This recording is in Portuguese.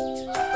Música